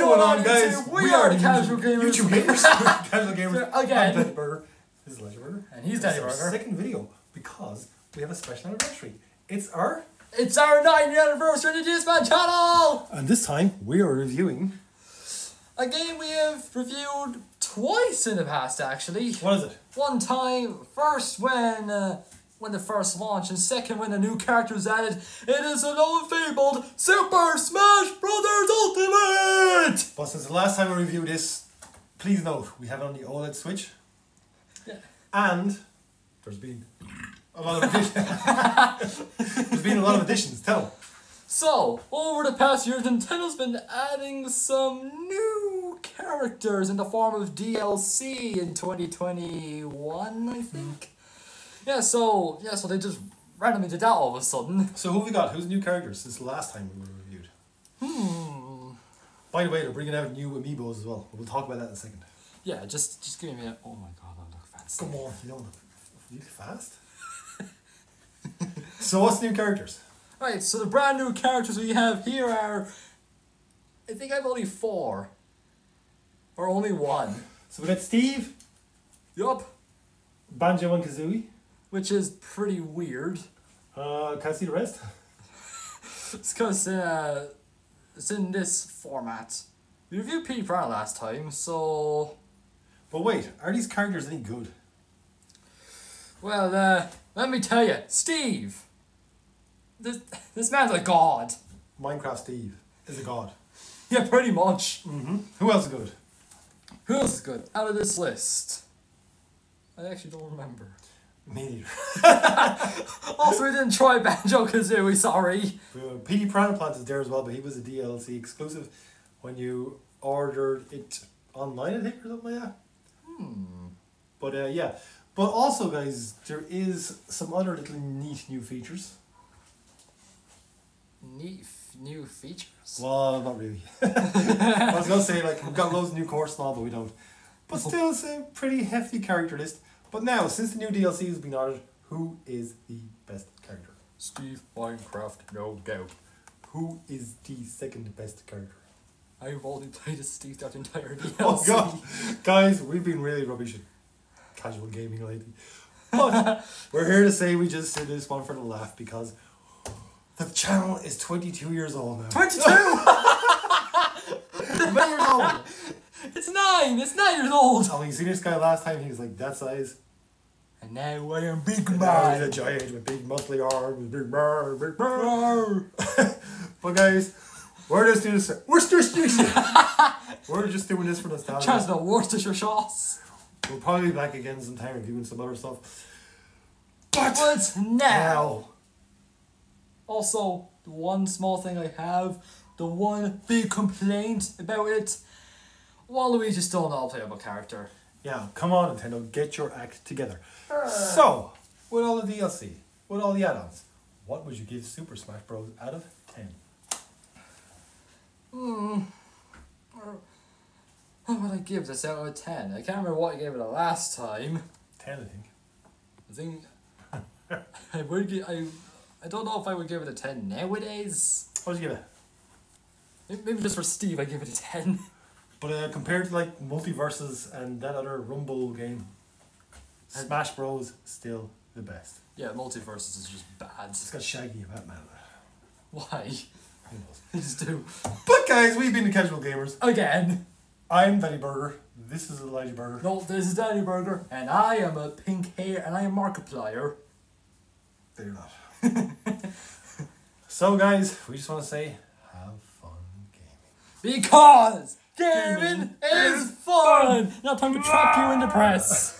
going on, guys? YouTube? We, are the casual gamers. YouTube gamers. casual gamers. So, again. I'm Daddy Burger. This is Ledger Burger. And he's This Daddy Burger. second video because we have a special anniversary. It's our. It's our 9th anniversary of the Disman channel! And this time we are reviewing. A game we have reviewed twice in the past, actually. What is it? One time, first when uh, when the first launch, and second when a new character was added. It is an old fabled Super Smash Brothers Ultimate! But since the last time we reviewed this, please note we have it on the OLED Switch. Yeah. And there's been a lot of additions. there's been a lot of additions. Tell. So, over the past years, Nintendo's been adding some new characters in the form of DLC in 2021, I think. Yeah, so yeah, so they just randomly did that all of a sudden. So who have we got? Who's new characters since the last time we were reviewed? Hmm. By the way, they're bringing out new amiibos as well. We'll talk about that in a second. Yeah, just just give me a minute. Oh my god, I look fancy. Come on, you don't look look fast. so what's new characters? Right, so the brand new characters we have here are. I think I've only four. Or only one. So we got Steve, Yup. Banjo and Kazooie. Which is pretty weird. Uh, can I see the rest? It's because uh, it's in this format. We reviewed Petey Piranha last time, so. But wait, are these characters any good? Well, uh, let me tell you, Steve! This, this man's a god. Minecraft Steve is a god. Yeah, pretty much. Mm-hmm. Who else is good? Who else is good out of this list? I actually don't remember. Me neither. Also, we didn't try Banjo Kazooie, sorry. Uh, Petey Piranha Plant is there as well, but he was a DLC exclusive when you ordered it online, I think, or something like that. Hmm. But uh, yeah, but also, guys, there is some other little neat new features. Neat f- new features. Well, not really. I was gonna say like we've got loads of new course and all, but we don't. But still, it's a pretty hefty character list. But now, since the new DLC has been added, who is the best character? Steve Minecraft, no doubt. Who is the second best character? I've only played as Steve that entire DLC. Oh god, guys, we've been really rubbish at casual gaming lately. But we're here to say we just did this one for the laugh because the channel is 22 years old now. 22! Many years old. It's nine! It's nine years old! Oh, you seen this guy last time? He was like that size. And now I am Big And now he's a giant with big muscly arms, big brr, big brr. But guys, we're just doing this. We're just doing this. We're just doing this for Chance nostalgia. the Worcestershire sauce. We'll probably be back again sometime reviewing some other stuff. But But now. now, Also, the one small thing I have, the one big complaint about it, Waluigi's still an all-playable character. yeah, come on, Nintendo, get your act together. So, with all the DLC, with all the add-ons, what would you give Super Smash Bros. out of ten? Hmm. What would I give this out of 10? I can't remember what I gave it the last time. Ten, I think. I think I would give I I don't know if I would give it a 10 nowadays. What would you give it? Maybe maybe just for Steve I give it a 10. But uh, compared to like MultiVersus and that other Rumble game, Smash Bros. still the best. Yeah, MultiVersus is just bad. It's got Shaggy and Batman. Why? Who knows? They just do. But guys, we've been the Casual Gamers. Again. I'm Danny Burger. This is Elijah Burger. No, this is Danny Burger, and I am a pink hair, and I am Markiplier. They're not. so guys, we just want to say, have fun gaming. Because gaming is fun! Now time to trap you in the press.